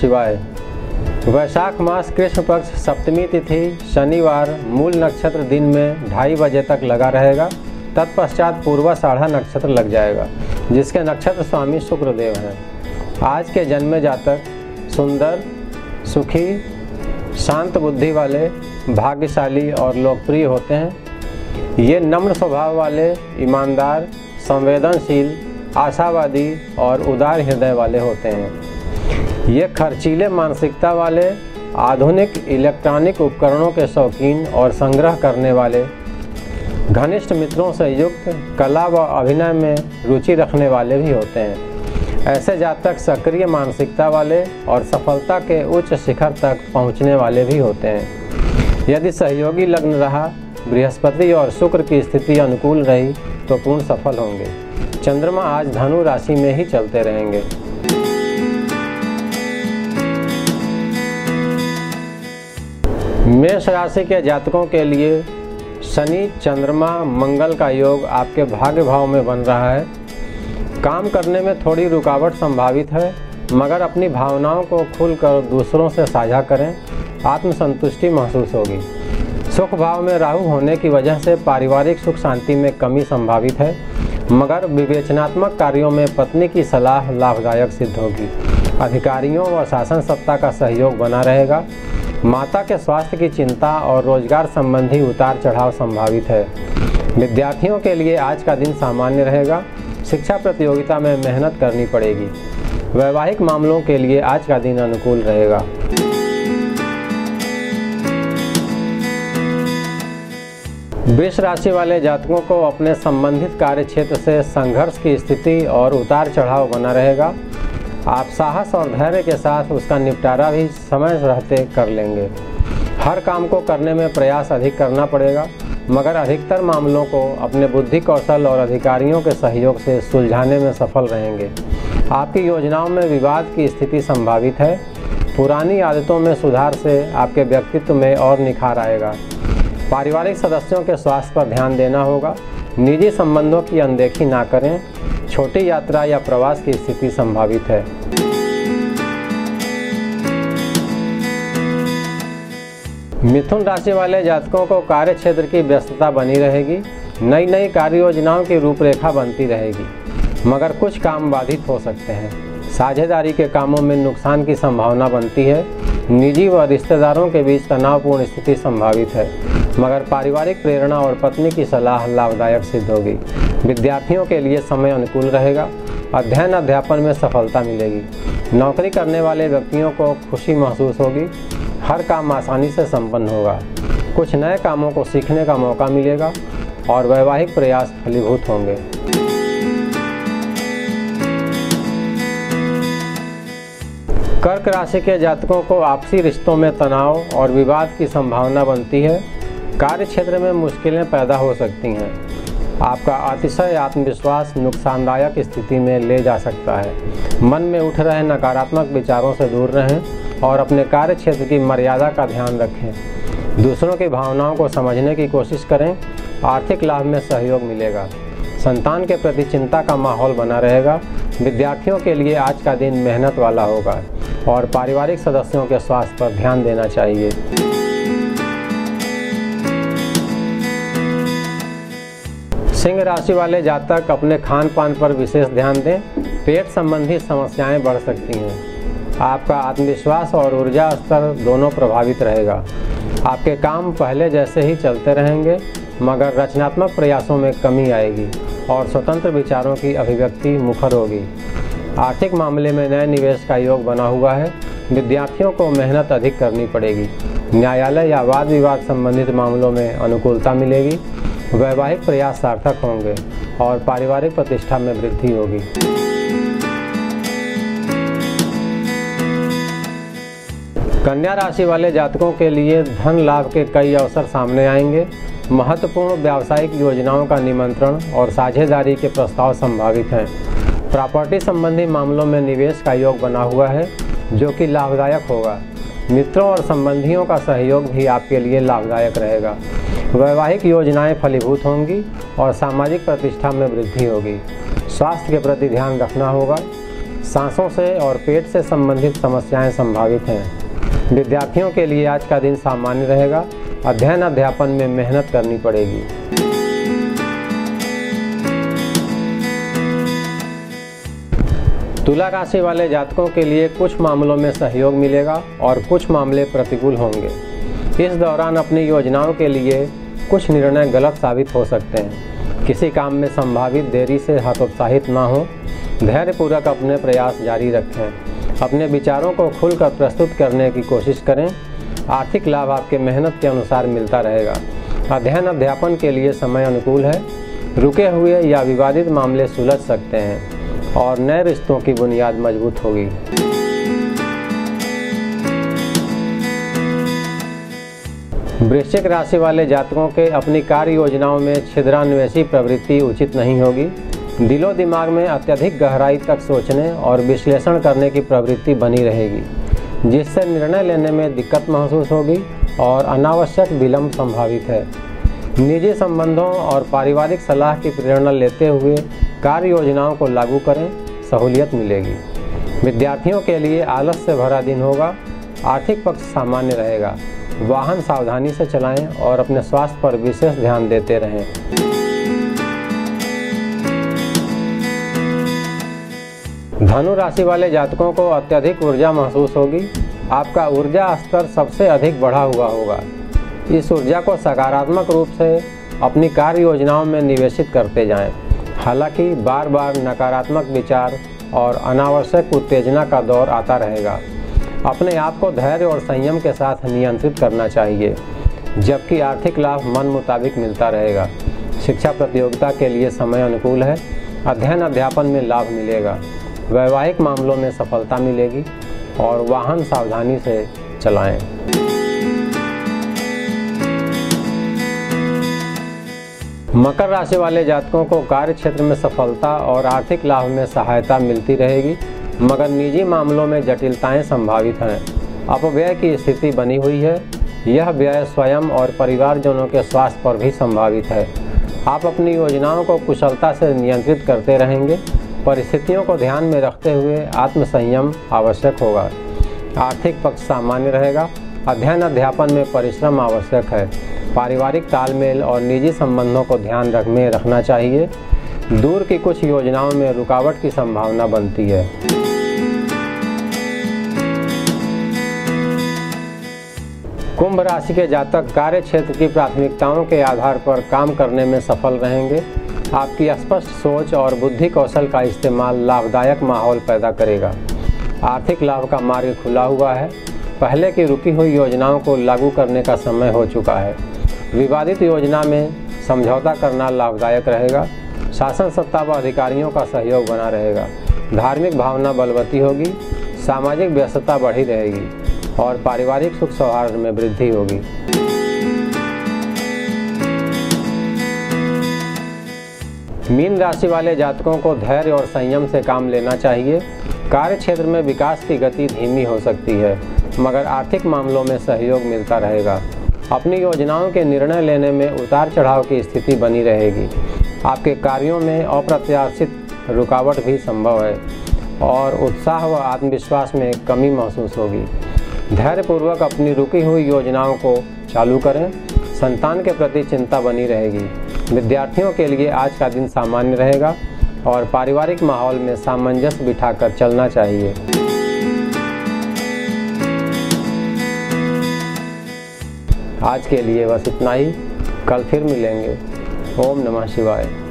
शिवाय। वैशाख मास कृष्ण पक्ष सप्तमी तिथि शनिवार मूल नक्षत्र दिन में ढाई बजे तक लगा रहेगा। तत्पश्चात पूर्वा साढ़ा नक्षत्र लग जाएगा, जिसके नक्षत्र स्वामी शुक्रदेव हैं। आज के जन्मे जातक सुंदर, सुखी, शांत बुद्धि वाले, भाग्यशाली और लोकप्रिय होते हैं। ये नम्र स्वभाव वाले, ईमानदार, संवेदनशील, आशावादी और उदार हृदय वाले होते हैं। ये खर्चीले मानसिकता वाले, आधुनिक इलेक्ट्रॉनिक उपकरणों के शौकीन और संग्रह करने वाले, घनिष्ठ मित्रों से युक्त कला व अभिनय में रुचि रखने वाले भी होते हैं। ऐसे जातक सक्रिय मानसिकता वाले और सफलता के उच्च शिखर तक पहुँचने वाले भी होते हैं। यदि सहयोगी लग्न रहा, बृहस्पति और शुक्र की स्थिति अनुकूल रही तो पूर्ण सफल होंगे। चंद्रमा आज धनु राशि में ही चलते रहेंगे। मेष राशि के जातकों के लिए शनि, चंद्रमा, मंगल का योग आपके भाग्य भाव में बन रहा है। काम करने में थोड़ी रुकावट संभावित है, मगर अपनी भावनाओं को खुलकर दूसरों से साझा करें, आत्मसंतुष्टि महसूस होगी। सुख भाव में राहु होने की वजह से पारिवारिक सुख शांति में कमी संभावित है, मगर विवेचनात्मक कार्यों में पत्नी की सलाह लाभदायक सिद्ध होगी। अधिकारियों व शासन सत्ता का सहयोग बना रहेगा माता के स्वास्थ्य की चिंता और रोज़गार संबंधी उतार चढ़ाव संभावित है। विद्यार्थियों के लिए आज का दिन सामान्य रहेगा। शिक्षा प्रतियोगिता में मेहनत करनी पड़ेगी। वैवाहिक मामलों के लिए आज का दिन अनुकूल रहेगा। वृष राशि वाले जातकों को अपने संबंधित कार्य क्षेत्र से संघर्ष की स्थिति और उतार चढ़ाव बना रहेगा। आप साहस और धैर्य के साथ उसका निपटारा भी समय रहते कर लेंगे। हर काम को करने में प्रयास अधिक करना पड़ेगा, मगर अधिकतर मामलों को अपने बुद्धि कौशल और अधिकारियों के सहयोग से सुलझाने में सफल रहेंगे। आपकी योजनाओं में विवाद की स्थिति संभावित है। पुरानी आदतों में सुधार से आपके व्यक्तित्व में और निखार आएगा। पारिवारिक सदस्यों के स्वास्थ्य पर ध्यान देना होगा। निजी संबंधों की अनदेखी ना करें। छोटी यात्रा या प्रवास की स्थिति संभावित है। मिथुन राशि वाले जातकों को कार्य क्षेत्र की व्यस्तता बनी रहेगी नई नई कार्य योजनाओं की रूपरेखा बनती रहेगी, मगर कुछ काम बाधित हो सकते हैं। साझेदारी के कामों में नुकसान की संभावना बनती है, निजी व रिश्तेदारों के बीच तनावपूर्ण स्थिति संभावित है। मगर पारिवारिक प्रेरणा और पत्नी की सलाह लाभदायक सिद्ध होगी। विद्यार्थियों के लिए समय अनुकूल रहेगा, अध्ययन अध्यापन में सफलता मिलेगी। नौकरी करने वाले व्यक्तियों को खुशी महसूस होगी, हर काम आसानी से संपन्न होगा। कुछ नए कामों को सीखने का मौका मिलेगा और वैवाहिक प्रयास फलीभूत होंगे। कर्क राशि के जातकों को आपसी रिश्तों में तनाव और विवाद की संभावना बनती है। कार्य क्षेत्र में मुश्किलें पैदा हो सकती हैं। आपका अतिशय आत्मविश्वास नुकसानदायक स्थिति में ले जा सकता है। मन में उठ रहे नकारात्मक विचारों से दूर रहें और अपने कार्य क्षेत्र की मर्यादा का ध्यान रखें। दूसरों की भावनाओं को समझने की कोशिश करें। आर्थिक लाभ में सहयोग मिलेगा। संतान के प्रति चिंता का माहौल बना रहेगा। विद्यार्थियों के लिए आज का दिन मेहनत वाला होगा और पारिवारिक सदस्यों के स्वास्थ्य पर ध्यान देना चाहिए। सिंह राशि वाले जातक अपने खान पान पर विशेष ध्यान दें। पेट संबंधी समस्याएँ बढ़ सकती हैं। आपका आत्मविश्वास और ऊर्जा स्तर दोनों प्रभावित रहेगा। आपके काम पहले जैसे ही चलते रहेंगे, मगर रचनात्मक प्रयासों में कमी आएगी और स्वतंत्र विचारों की अभिव्यक्ति मुखर होगी। आर्थिक मामले में नए निवेश का योग बना हुआ है। विद्यार्थियों को मेहनत अधिक करनी पड़ेगी। न्यायालय या वाद विवाद संबंधित मामलों में अनुकूलता मिलेगी। वैवाहिक प्रयास सार्थक होंगे और पारिवारिक प्रतिष्ठा में वृद्धि होगी। कन्या राशि वाले जातकों के लिए धन लाभ के कई अवसर सामने आएँगे। महत्वपूर्ण व्यावसायिक योजनाओं का निमंत्रण और साझेदारी के प्रस्ताव संभावित हैं। प्रॉपर्टी संबंधी मामलों में निवेश का योग बना हुआ है, जो कि लाभदायक होगा। मित्रों और संबंधियों का सहयोग भी आपके लिए लाभदायक रहेगा। वैवाहिक योजनाएँ फलीभूत होंगी और सामाजिक प्रतिष्ठा में वृद्धि होगी। स्वास्थ्य के प्रति ध्यान रखना होगा। सांसों से और पेट से संबंधित समस्याएँ संभावित हैं। विद्यार्थियों के लिए आज का दिन सामान्य रहेगा। अध्ययन अध्यापन में मेहनत करनी पड़ेगी। तुला राशि वाले जातकों के लिए कुछ मामलों में सहयोग मिलेगा और कुछ मामले प्रतिकूल होंगे। इस दौरान अपनी योजनाओं के लिए कुछ निर्णय गलत साबित हो सकते हैं। किसी काम में संभावित देरी से हतोत्साहित ना हो। धैर्यपूर्वक अपने प्रयास जारी रखें। अपने विचारों को खुलकर प्रस्तुत करने की कोशिश करें। आर्थिक लाभ आपके मेहनत के अनुसार मिलता रहेगा। अध्ययन अध्यापन के लिए समय अनुकूल है। रुके हुए या विवादित मामले सुलझ सकते हैं और नए रिश्तों की बुनियाद मज़बूत होगी। वृश्चिक राशि वाले जातकों के अपनी कार्य योजनाओं में छिद्रान्वेषी प्रवृत्ति उचित नहीं होगी। दिलो दिमाग में अत्यधिक गहराई तक सोचने और विश्लेषण करने की प्रवृत्ति बनी रहेगी, जिससे निर्णय लेने में दिक्कत महसूस होगी और अनावश्यक विलंब संभावित है। निजी संबंधों और पारिवारिक सलाह की प्रेरणा लेते हुए कार्य योजनाओं को लागू करें, सहूलियत मिलेगी। विद्यार्थियों के लिए आलस से भरा दिन होगा, आर्थिक पक्ष सामान्य रहेगा। वाहन सावधानी से चलाएँ और अपने स्वास्थ्य पर विशेष ध्यान देते रहें। धनु राशि वाले जातकों को अत्यधिक ऊर्जा महसूस होगी। आपका ऊर्जा स्तर सबसे अधिक बढ़ा हुआ होगा। इस ऊर्जा को सकारात्मक रूप से अपनी कार्य योजनाओं में निवेशित करते जाएँ। हालाँकि बार बार नकारात्मक विचार और अनावश्यक उत्तेजना का दौर आता रहेगा। अपने आप को धैर्य और संयम के साथ नियंत्रित करना चाहिए, जबकि आर्थिक लाभ मन मुताबिक मिलता रहेगा। शिक्षा प्रतियोगिता के लिए समय अनुकूल है। अध्ययन अध्यापन में लाभ मिलेगा। वैवाहिक मामलों में सफलता मिलेगी और वाहन सावधानी से चलाएँ। मकर राशि वाले जातकों को कार्य क्षेत्र में सफलता और आर्थिक लाभ में सहायता मिलती रहेगी। मगर निजी मामलों में जटिलताएँ संभावित हैं। अपव्यय की स्थिति बनी हुई है। यह व्यय स्वयं और परिवारजनों के स्वास्थ्य पर भी संभावित है। आप अपनी योजनाओं को कुशलता से नियंत्रित करते रहेंगे। परिस्थितियों को ध्यान में रखते हुए आत्मसंयम आवश्यक होगा। आर्थिक पक्ष सामान्य रहेगा। अध्ययन अध्यापन में परिश्रम आवश्यक है। पारिवारिक तालमेल और निजी संबंधों को ध्यान रख में रखना चाहिए। दूर की कुछ योजनाओं में रुकावट की संभावना बनती है। कुंभ राशि के जातक कार्य क्षेत्र की प्राथमिकताओं के आधार पर काम करने में सफल रहेंगे। आपकी स्पष्ट सोच और बुद्धि कौशल का इस्तेमाल लाभदायक माहौल पैदा करेगा। आर्थिक लाभ का मार्ग खुला हुआ है। पहले की रुकी हुई योजनाओं को लागू करने का समय हो चुका है। विवादित योजना में समझौता करना लाभदायक रहेगा। शासन सत्ता व अधिकारियों का सहयोग बना रहेगा। धार्मिक भावना बलवती होगी। सामाजिक व्यस्तता बढ़ी रहेगी। और पारिवारिक सुख सौहार्द में वृद्धि होगी। मीन राशि वाले जातकों को धैर्य और संयम से काम लेना चाहिए। कार्य क्षेत्र में विकास की गति धीमी हो सकती है, मगर आर्थिक मामलों में सहयोग मिलता रहेगा। अपनी योजनाओं के निर्णय लेने में उतार चढ़ाव की स्थिति बनी रहेगी। आपके कार्यों में अप्रत्याशित रुकावट भी संभव है और उत्साह व आत्मविश्वास में कमी महसूस होगी। धैर्यपूर्वक अपनी रुकी हुई योजनाओं को चालू करें। संतान के प्रति चिंता बनी रहेगी। विद्यार्थियों के लिए आज का दिन सामान्य रहेगा और पारिवारिक माहौल में सामंजस्य बिठाकर चलना चाहिए। आज के लिए बस इतना ही। कल फिर मिलेंगे। ओम नमः शिवाय।